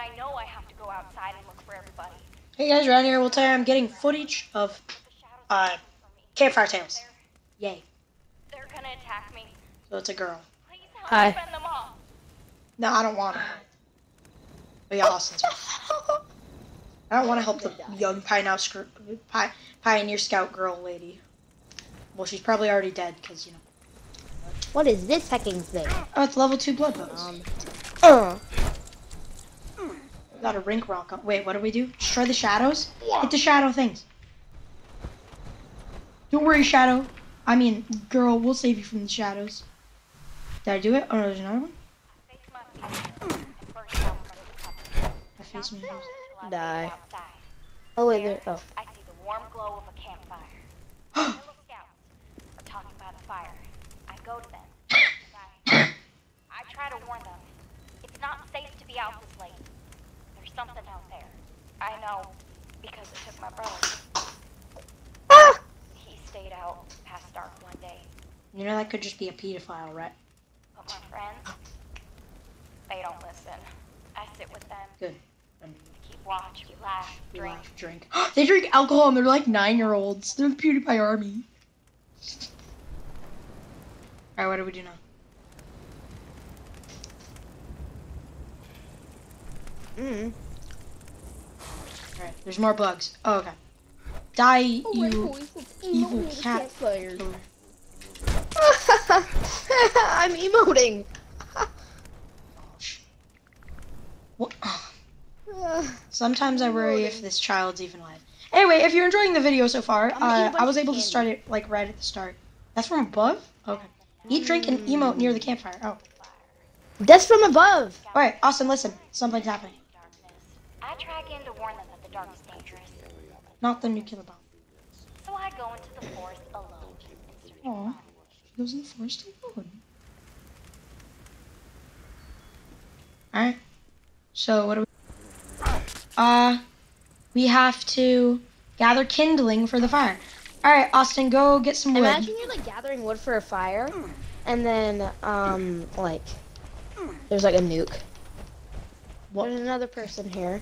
I know I have to go outside and look for everybody. Hey guys, Ryan here. We'll tell you I'm getting footage of Uh, are for me. campfire tales. Yay. They're gonna attack me. So it's a girl. Please help Hi. me them off. No, I don't want her. But yeah, Austin's. I don't want to help the young pioneer, sc- scout girl lady. Well, she's probably already dead because you know. What is this hacking thing? Oh, it's level two blood bows. Um, uh, Got a rink rock. On. Wait, what do we do? Destroy the shadows. Hit the shadow things. Don't worry, shadow. I mean, girl, we'll save you from the shadows. Did I do it? Oh no, there's another one. Face my fear and burst out from the cover. I face me. Till I make it Die. oh wait, there. Oh, I see the warm glow of a campfire. Fellow scouts talking by the fire. I go to them. I, I try to warn them. It's not safe to be out this late. There's something out there. I know because it took my brother. Ah! He stayed out past dark one day. You know that could just be a pedophile, right? But my friends, they don't listen. I sit with them. Good. Keep watch. We laugh. We Drink. laugh, drink. they drink alcohol and they're like nine year olds. They're the PewDiePie army. Alright, what do we do now? mm. Alright, there's more bugs. Oh, okay. Die, Oh, you evil cat. Campfires. killer. I'm emoting. What? Uh, Sometimes I worry if this child's even alive. Anyway, if you're enjoying the video so far, I'm gonna eat a uh, bunch I was of able to candy. start it like right at the start. That's from above? Okay. Eat, drink, and emote near the campfire. Oh. That's from above. Alright, Austin, listen. Something's happening. Darkness. I try again to warn them that the dark is dangerous. Not the nuclear bomb. So I go into the forest alone in search of Aw. He goes in the forest alone. Alright. So, what do we. Uh, we have to gather kindling for the fire. Alright, Austin, go get some wood. Imagine you're like gathering wood for a fire, and then um like there's like a nuke. What? There's another person here.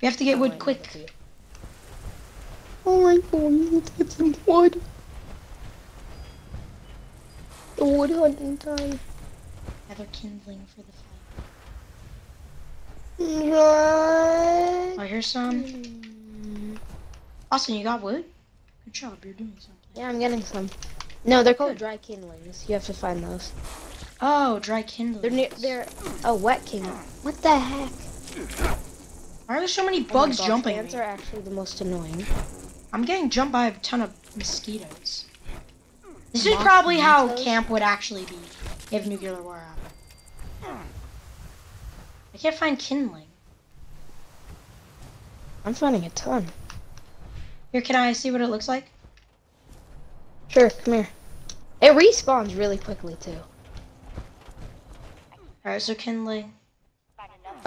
We have to get wood quick. Oh, two. Alright, boys, let's get some wood. The wood hunting time. Gather kindling for the fire. Right. Oh, here's some. Austin, you got wood? Good job, you're doing something. Yeah, I'm getting some. No, they're called dry kindlings. You have to find those. Oh, dry kindling. They're near. They're oh wet kindling. What the heck? Why are there so many Oh bugs gosh, jumping Ants are actually the most annoying. I'm getting jumped by a ton of mosquitoes. This is probably how camp would actually be if nuclear war happened. I can't find kindling. I'm finding a ton. Here, can I see what it looks like? Sure, come here. It respawns really quickly too. Alright, so kindling.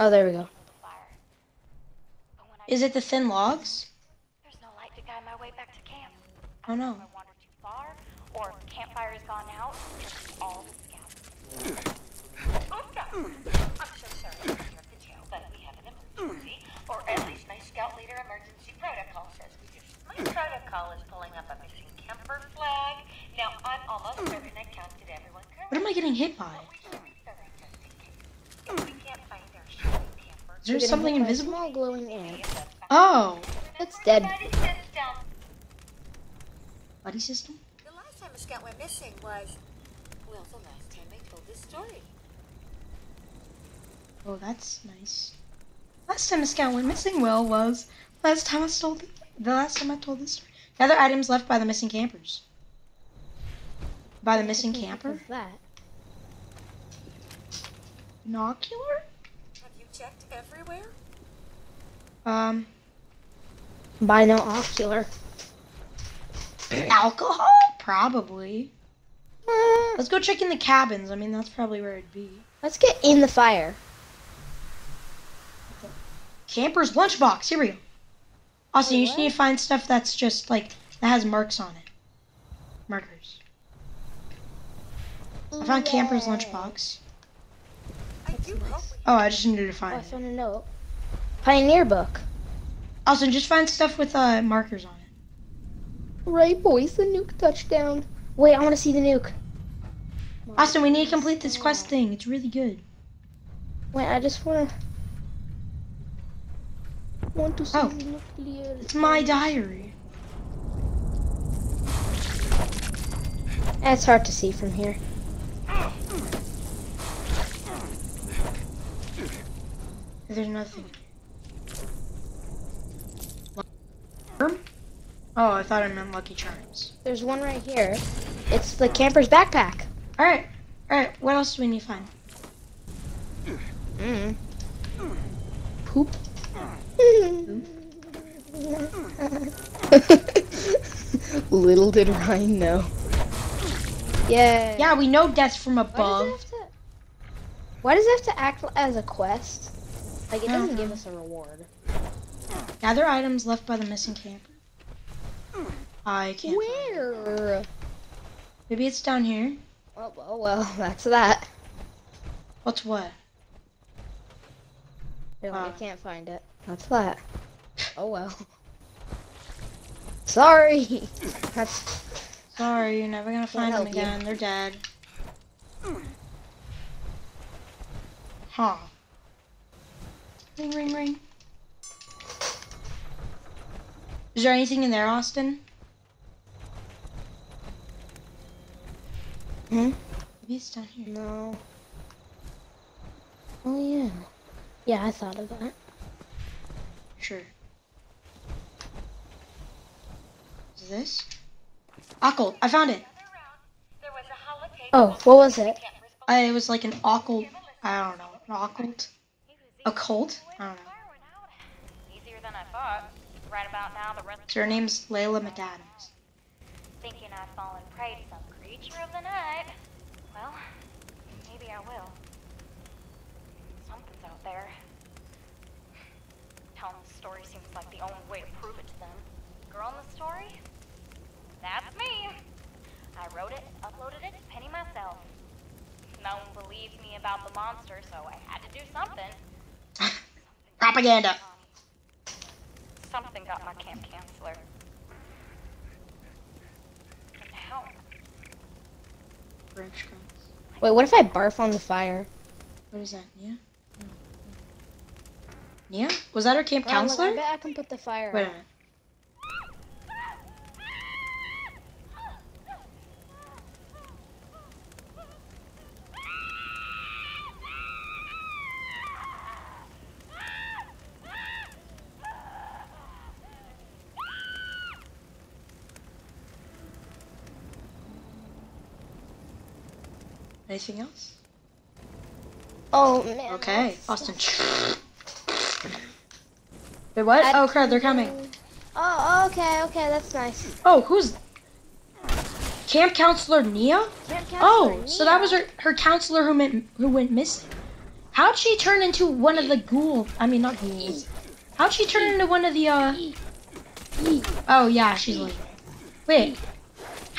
Oh, there we go. of the fire. But when I Is it the thin logs? there's no light to guide my way back to camp. Oh no. I wander too far, or campfire has gone out, just all the scouts. I'm so sorry to interrupt the tale, but we have an emergency, or at least my scout leader emergency protocol says we do. My protocol is pulling up a missing camper flag. Now, I'm almost certain I counted everyone What am I getting hit by? We should be thorough just in case. If we can't find our shooting camper, Is there something hit by a invisible? Small glowing ant. it's Oh, It's dead. buddy system. The last time a scout went missing was, well, the last time I told this story. Oh, that's nice. Last time a scout went missing, well, was last time I stole the, the last time I told this story. The other items left by the missing campers. By the missing camper? What's that? Binocular? Have you checked everywhere? Um, Binocular. alcohol? Probably. Uh, Let's go check in the cabins. I mean, that's probably where it'd be. let's get in the fire. Camper's lunchbox. Here we go. Austin, Wait, you just what? need to find stuff that's just like that has marks on it. Markers. I found Camper's lunchbox. I Oh, I just needed to Oh, find I found a note. Pioneer book. Also, just find stuff with uh, markers on it. Right, boys, the nuke touchdown. Wait, I want to see the nuke. Austin, we need to complete this quest thing. It's really good. Wait, I just want to. Want to see Oh. the nuclear. It's my diary. It's hard to see from here. There's nothing. Oh, I thought I meant Lucky Charms. There's one right here. It's the camper's backpack. Alright, alright, what else do we need to find? Mm. Poop. Little did Ryan know. Yeah. Yeah, we know death from Why does, it above. have to, why does it have to act as a quest? Like, it doesn't give us a reward. Gather items left by the missing camper. I can't. it. Where? Maybe it's down here. Oh, oh, well, that's that. What's what? You're like, I Uh. can't find it. That's that. Oh, well. Sorry. That's Sorry, you're never gonna find them help you. again. They're dead. Huh. Ring, ring, ring. Is there anything in there, Austin? Hmm? Maybe it's down here. no. Oh yeah. Yeah, I thought of that. Sure. Is this? Occult. I found it. There was a holocaust Oh, what was it? I, it was like an occult. I don't know. An occult? A cult? I don't know. Fire went out. Easier than I thought. Right about now, the rest her name's Layla McAdams. thinking I've fallen prey to some creature of the night. Well, maybe I will. Something's out there. Telling the story seems like the only way to prove it to them. Girl in the story? That's me. I wrote it, uploaded it, Penny myself. No one believes me about the monster, so I had to do something. Propaganda. Something got my camp counselor. And now, Breadcrumbs. Wait, what if I barf on the fire? What is that? Nia? No. Nia? Was that our camp Oh, look, I counselor? bet I can put the fire Wait a out. minute. Anything else? Oh man. Okay, Austin. Wait, what? I- Oh crap, they're coming. Oh, okay, okay, that's nice. Oh, who's camp counselor Nia? Camp Oh, counselor, so that was her her counselor who went who went missing. How'd she turn into one of the ghoul? I mean, not ghouls. How'd she turn into one of the uh? Oh yeah, she's like. Wait,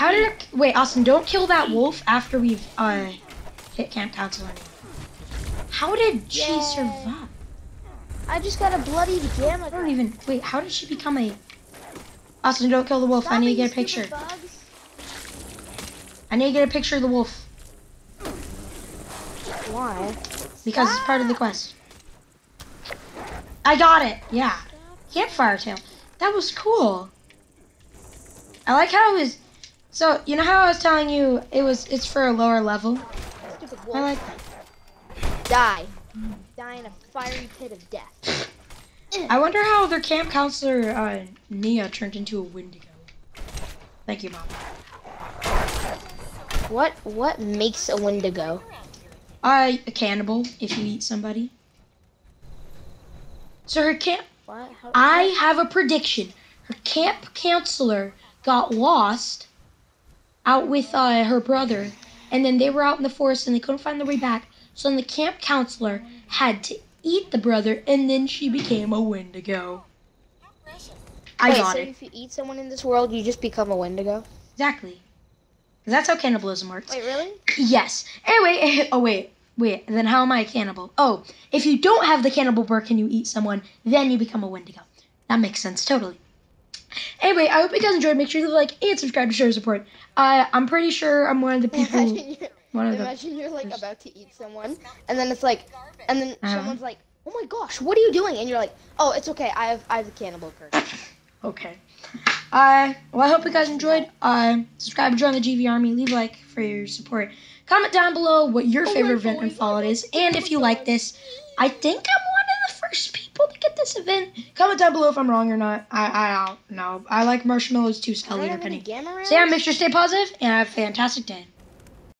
how did? It, wait, Austin, don't kill that wolf after we've uh hit camp counselor. How did she Yay. survive? I just got a bloody gamma. I don't even. Wait, how did she become a? Austin, don't kill the wolf. I need to get a picture. I need to get a picture of the wolf Why? because it's part of the quest. I got it. Yeah, campfire tale. That was cool. I like how it was. So you know how I was telling you it was. It's for a lower level. Stupid I like that. Die. Die in a fiery pit of death. I wonder how their camp counselor uh, Nia turned into a Wendigo. Thank you, mom. What what makes a Wendigo? Uh, a cannibal if you eat somebody. So her camp. I have a prediction. Her camp counselor got lost out with uh, her brother, and then they were out in the forest and they couldn't find their way back. So then the camp counselor had to eat the brother, and then she became a Wendigo. I Wait, got so it if you eat someone in this world, you just become a Wendigo? Exactly. that's how cannibalism works. Wait, really? Yes. Anyway, oh wait, Wait, then how am I a cannibal? Oh, if you don't have the cannibal perk and you eat someone, then you become a Wendigo. That makes sense, totally. Anyway, I hope you guys enjoyed. Make sure to like and subscribe to show your support. Uh, I'm pretty sure I'm one of the people. Imagine you're, One of the. imagine you're like about to eat someone, and then it's like, and then someone's like, "Oh my gosh, what are you doing?" And you're like, "Oh, it's okay. I have I have the cannibal curse." Okay. Uh, well, I hope you guys enjoyed. Uh, subscribe, join the GV Army, leave a like for your support. Comment down below what your Oh favorite event and fall it is, and if you like this, I think I'm the first people to get this event. Comment down below if I'm wrong or not. I I don't know. I like marshmallows too, I Scout don't Leader have any Penny. So yeah, make sure to stay positive and have a fantastic day.